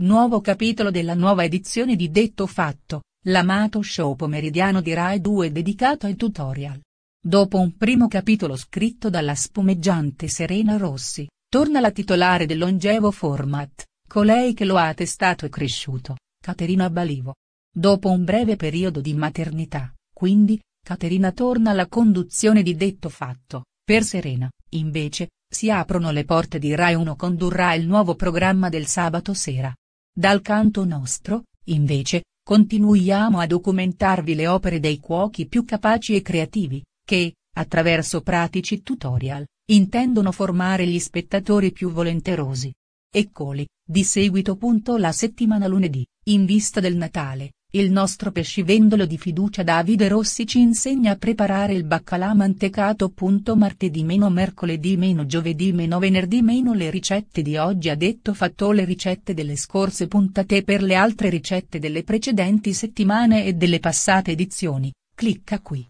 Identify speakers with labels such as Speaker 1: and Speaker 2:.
Speaker 1: Nuovo capitolo della nuova edizione di Detto Fatto, l'amato show pomeridiano di Rai 2 dedicato ai tutorial. Dopo un primo capitolo scritto dalla spumeggiante Serena Rossi, torna la titolare del longevo format, colei che lo ha testato e cresciuto, Caterina Balivo. Dopo un breve periodo di maternità, quindi, Caterina torna alla conduzione di Detto Fatto, per Serena, invece, si aprono le porte di Rai 1 condurrà il nuovo programma del sabato sera. Dal canto nostro, invece, continuiamo a documentarvi le opere dei cuochi più capaci e creativi, che, attraverso pratici tutorial, intendono formare gli spettatori più volenterosi. Eccoli, di seguito. La settimana lunedì, in vista del Natale, il nostro pescivendolo di fiducia Davide Rossi ci insegna a preparare il baccalà mantecato. Martedì meno mercoledì meno giovedì meno venerdì meno le ricette di oggi ha detto fatto le ricette delle scorse puntate per le altre ricette delle precedenti settimane e delle passate edizioni, clicca qui.